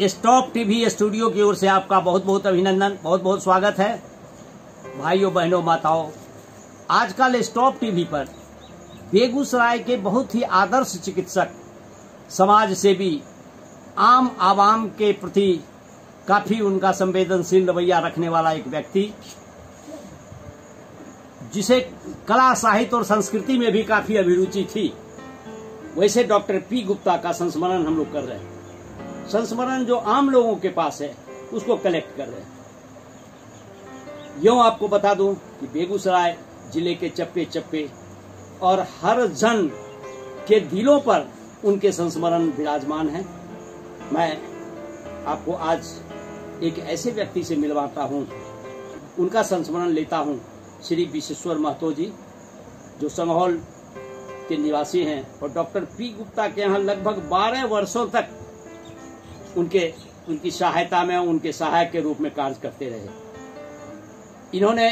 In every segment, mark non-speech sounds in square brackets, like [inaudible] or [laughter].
Stop TV studio की ओर से आपका बहुत बहुत अभिनंदन बहुत बहुत स्वागत है। भाइयों, बहनों, माताओं, आजकल स्टॉप टीवी पर बेगूसराय के बहुत ही आदर्श चिकित्सक, समाज सेवी, आम आवाम के प्रति काफ़ी उनका संवेदनशील रवैया रखने वाला एक व्यक्ति, जिसे कला, साहित्य और संस्कृति में भी काफ़ी अभिरुचि थी, वैसे डॉक्टर पी गुप्ता का संस्मरण हम लोग कर रहे हैं। संस्मरण जो आम लोगों के पास है, उसको कलेक्ट कर रहे हैं। यूँ आपको बता दूँ कि बेगूसराय ज़िले के चप्पे चप्पे और हर जन के दिलों पर उनके संस्मरण विराजमान है। मैं आपको आज एक ऐसे व्यक्ति से मिलवाता हूँ, उनका संस्मरण लेता हूँ, श्री विश्वेश्वर महतो जी, जो संगहौल के निवासी हैं और डॉक्टर पी गुप्ता के यहाँ लगभग 12 वर्षों तक उनके, उनकी सहायता में, उनके सहायक के रूप में कार्य करते रहे। इन्होंने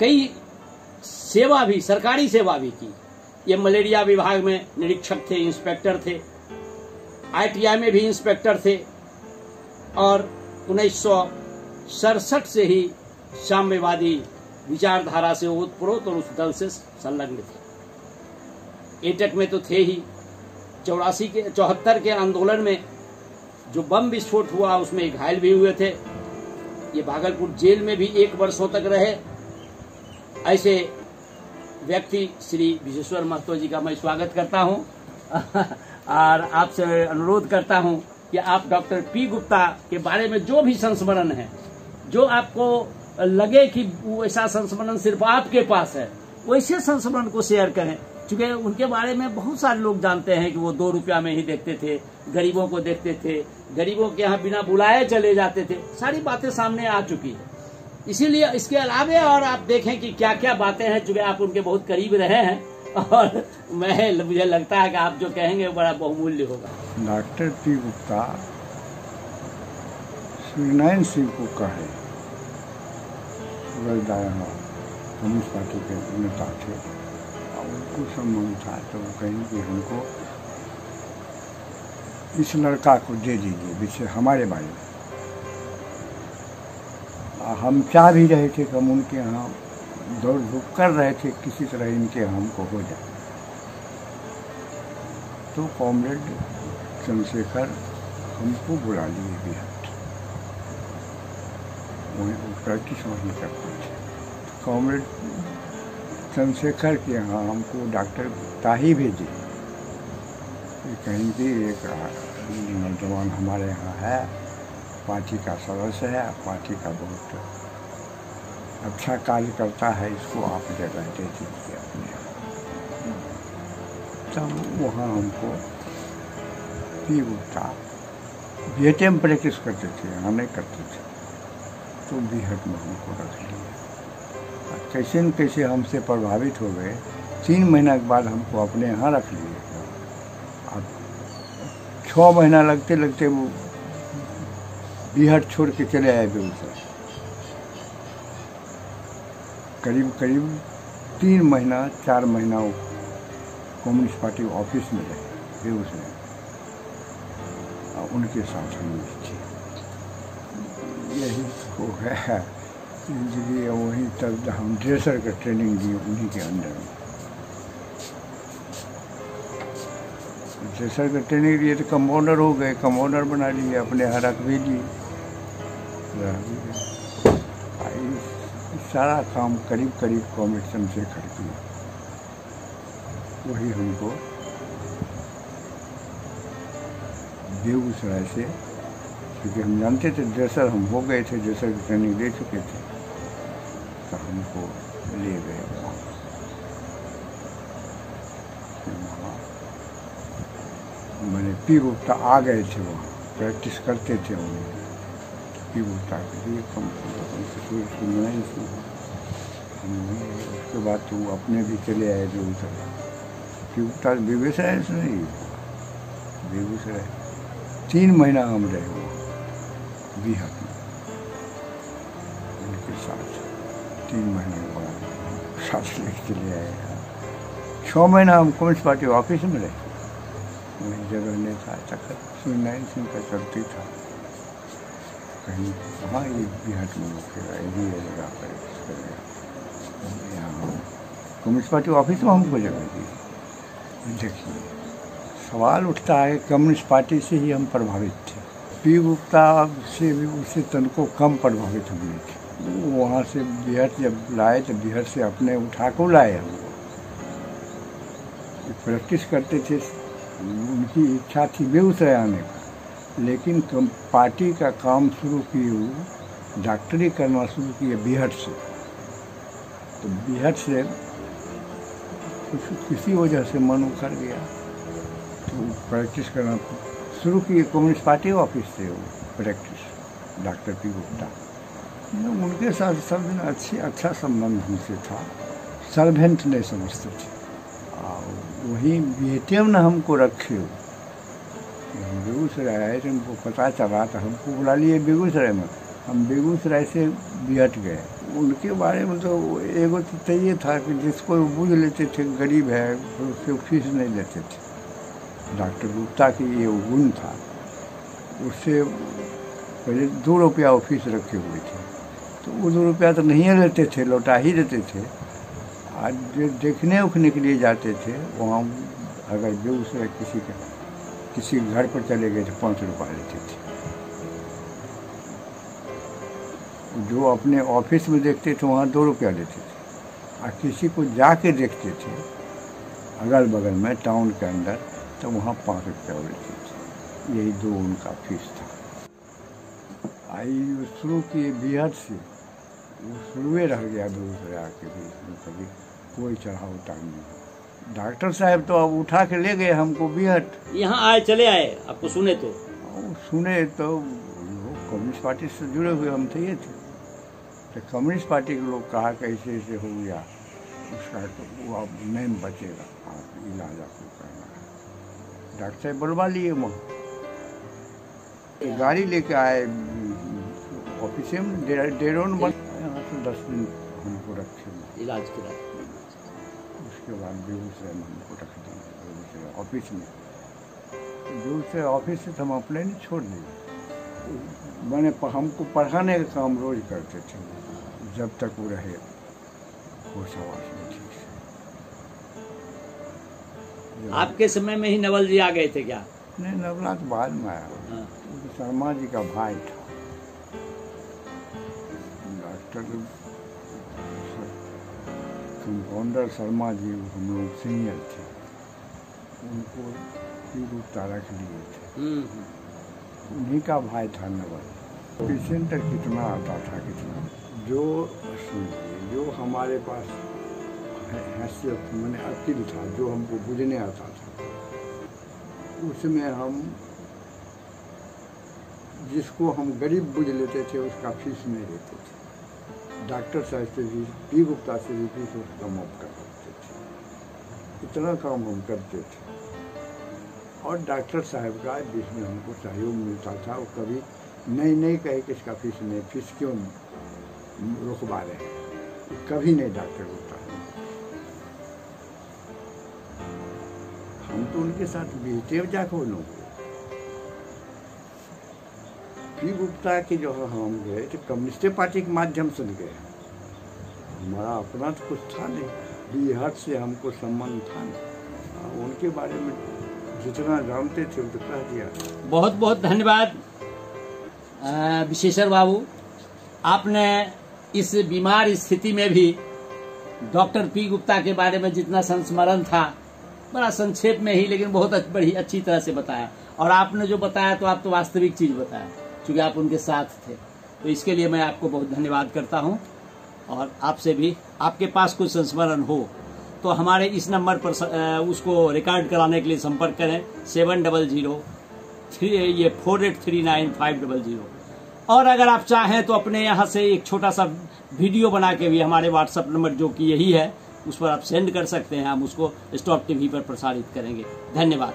कई सेवा भी, सरकारी सेवा भी की। ये मलेरिया विभाग में निरीक्षक थे, इंस्पेक्टर थे, आईटीआई में भी इंस्पेक्टर थे, और उन्नीस सौ सड़सठ से ही साम्यवादी विचारधारा से ओतप्रोत और उस दल से संलग्न थे। एटक में तो थे ही। चौरासी के, चौहत्तर के आंदोलन में जो बम विस्फोट हुआ, उसमें घायल भी हुए थे। ये भागलपुर जेल में भी एक वर्षों तक रहे। ऐसे व्यक्ति श्री विश्वेश्वर महतो जी का मैं स्वागत करता हूँ। [laughs] और आपसे अनुरोध करता हूँ कि आप डॉक्टर पी गुप्ता के बारे में जो भी संस्मरण है, जो आपको लगे कि वैसा संस्मरण सिर्फ़ आपके पास है, वैसे संस्मरण को शेयर करें। चूँकि उनके बारे में बहुत सारे लोग जानते हैं कि वो दो रुपया में ही देखते थे, गरीबों को देखते थे, गरीबों के यहाँ बिना बुलाए चले जाते थे। सारी बातें सामने आ चुकी है। इसीलिए इसके अलावे और आप देखें कि क्या क्या बातें हैं, चूँकि आप उनके बहुत करीब रहे हैं, और मैं, मुझे लगता है कि आप जो कहेंगे बड़ा बहुमूल्य होगा। डॉक्टर पी गुप्ता सूर्यनारायण सिंह को कहे। कम्युनिस्ट पार्टी के नेता थे। उनको था तो वो कहें कि हमको इस लड़का को दे दीजिए विषय हमारे बारे में। हम चाह भी रहे थे कि हम उनके यहाँ दौड़ धूप कर रहे थे, किसी तरह इनके यहाँ हमको हो जाए। तो कॉमरेड चंद्रशेखर हमको बुला लिए बिहार वहीं प्रैक्टिस वहीं करते थे कॉमरेड चंद्रशेखर के यहाँ हमको डॉक्टर गुप्ता ही भेजे कहीं भी एक नौजवान हमारे यहाँ है, पार्टी का सदस्य है, पार्टी का बहुत अच्छा कार्य करता है, इसको आप जगह दे दीजिए अपने तब वहाँ हमको P Gupta B M practice करते थे यहाँ नहीं करते थे। तो बीहट में हमको रख लिया। कैसे न कैसे हमसे प्रभावित हो गए, तीन महीना के बाद हमको अपने यहाँ रख लिए। अब छः महीना लगते लगते वो बीहट छोड़ के चले आए बेगूसराय करीब करीब तीन महीना, चार महीना कम्युनिस्ट पार्टी ऑफ़िस में रहे बेगूसराय उनके साथ हम यही तो है। इसलिए वहीं तक हम ड्रेसर का ट्रेनिंग दिए, उन्हीं के अंदर ड्रेसर का ट्रेनिंग दिए तो कंपाउंडर हो गए कंपाउंडर बना लिए, अपने यहाँ रख भी लिए। सारा काम करीब करीब कॉम्पिटिशन से कर दिया। वही हमको बेगूसराय से, क्योंकि हम जानते थे ड्रेसर हम हो गए थे ड्रेसर की ट्रेनिंग दे चुके थे। तो हमको ले गए मैंने पी गुप्ता आ गए थे वहाँ प्रैक्टिस करते थे उन्हें पी गुप्ता के लिए कम सुनाई उसके बाद तो वो अपने भी चले आए बेगूसराय पी गुप्ता बेगूसराय से नहीं, बेगूसराय। तीन महीना हम रहे वहाँ बिहार में। उनके साथ। तीन महीने बाद साथ लेके चले आए छः महीना हम कम्युनिस्ट पार्टी ऑफ़िस में रहे वहीं जगह नहीं था तक सुनाई सिंह का चलती था। कहीं हाँ ये बिहार में रुकेगा ये जगह पर यहाँ कम्युनिस्ट पार्टी ऑफ़िस में हमको जगह दी। देखिए, सवाल उठता है, कम्युनिस्ट पार्टी से ही हम प्रभावित थे। पी गुप्ता से भी उससे तन को कम प्रभावित हुए थे वहाँ से बिहार जब लाए तो बिहार से अपने उठा को लाए हमको प्रैक्टिस करते थे। उनकी इच्छा थी बेगूसराय आने का लेकिन कम, पार्टी का काम शुरू किए, डॉक्टरी करना शुरू किए बिहार से। तो बिहार से कुछ, किसी वजह से मन उखड़ गया। तो प्रैक्टिस करना शुरू किए, कम्युनिस्ट पार्टी ऑफ़िस से वो प्रैक्टिस, डॉक्टर पी गुप्ता। उनके साथ सब दिन अच्छी अच्छा संबंध हमसे था। सर्वेंट नहीं समझते थे। और वही बेटे ने हमको रखे हो। बेगूसराय आए थे, हमको पता चला तो हमको बुला लिए बेगूसराय में। हम बेगूसराय से बिहट गए। उनके बारे में तो एगो तो ये था कि जिसको बूझ लेते थे, गरीब है तो उससे फ़ीस नहीं लेते थे। डॉक्टर गुप्ता की ये गुण था। उससे पहले दो रुपया फ़ीस रखे हुए थे। तो वो दो रुपया तो नहीं लेते थे, लौटा ही देते थे। आज जो देखने उखने के लिए जाते थे, वहाँ अगर बेगूसराय किसी का, किसी घर पर चले गए तो पाँच रुपया लेते थे। जो अपने ऑफ़िस में देखते थे, वहाँ दो रुपया लेते थे। और किसी को जाके देखते थे अगल बगल में, टाउन के अंदर तो वहाँ पाँच रुपया लेते थे। यही दो उनका फ़ीस था। आई शुरू किए, बिहार से। वो शुरुए रह गया बेगूसराय के बीच में कभी कोई चढ़ाव उतार नहीं। डॉक्टर साहब तो अब उठा के ले गए हमको बिहट यहाँ आए चले आए आपको सुने तो। सुने तो कम्युनिस्ट पार्टी से जुड़े हुए हम थे ये थे। तो कम्युनिस्ट पार्टी के लोग कहा कैसे ऐसे हो गया उसका तो वो अब नहीं बचेगा आप इलाज आपको करना है। डॉक्टर साहब बुलवा लिए वहाँ। गाड़ी लेके आए ऑफ़िस में डेरोन बन से दस दिन हमको रखे। इलाज के बाद उसके बाद बेगूसराय में हमको रख दिया बेगूसराय ऑफ़िस में। बेगूसराय ऑफ़िस से तो हम अपने नहीं छोड़ दिए मैंने हमको पढ़ाने का काम रोज करते थे। जब तक वो रहे होश आवास में ठीक से। आपके समय में ही नवल जी आ गए थे क्या? नहीं नवनाथ बाद में आया। हाँ। शर्मा जी का भाई था। डॉक्टर कंपाउंडर शर्मा जी हम लोग सीनियर थे उनको पी गुप्ता रख लिए थे। हम्म, हम्म। उन्हीं का भाई था नवल। पेशेंट कितना आता था कितना? जो जो हमारे पास हैसियत मैंने अकील था जो हमको बुझने आता था। उसमें हम जिसको हम गरीब बुझ लेते थे उसका फ़ीस नहीं देते थे। डॉक्टर से भी पी गुप्ता से भी उसका माफ़ कर सकते थे। इतना काम हम करते थे। और डॉक्टर साहब का जिसमें हमको सहयोग मिलता था वो कभी नहीं नहीं कहे कि इसका फ़ीस नहीं, फ़ीस क्यों रुकवा रहे कभी नहीं डॉक्टर होता। हम तो उनके साथ बेटे जाकर लोग पी गुप्ता के जो हम गए तो कम्युनिस्ट पार्टी के माध्यम से गए हमारा अपना तो कुछ था नहीं बिहार से हमको संबंध था नहीं। हाँ, उनके बारे में जितना जानते थे कह दिया। बहुत बहुत धन्यवाद विशेषर बाबू। आपने इस बीमार स्थिति में भी डॉक्टर पी गुप्ता के बारे में जितना संस्मरण था बड़ा संक्षेप में ही लेकिन बहुत बड़ी अच्छी तरह से बताया। और आपने जो बताया तो आप तो वास्तविक चीज़ बताया। क्योंकि आप उनके साथ थे। तो इसके लिए मैं आपको बहुत धन्यवाद करता हूँ और आपसे भी, आपके पास कुछ संस्मरण हो तो हमारे इस नंबर पर उसको रिकॉर्ड कराने के लिए संपर्क करें सेवन डबल ज़ीरो थ्री, ये four eight three nine five double zero और अगर आप चाहें तो अपने यहाँ से एक छोटा सा वीडियो बना के भी हमारे व्हाट्सएप नंबर, जो कि यही है, उस पर आप सेंड कर सकते हैं, हम उसको स्टॉप टीवी पर प्रसारित करेंगे। धन्यवाद।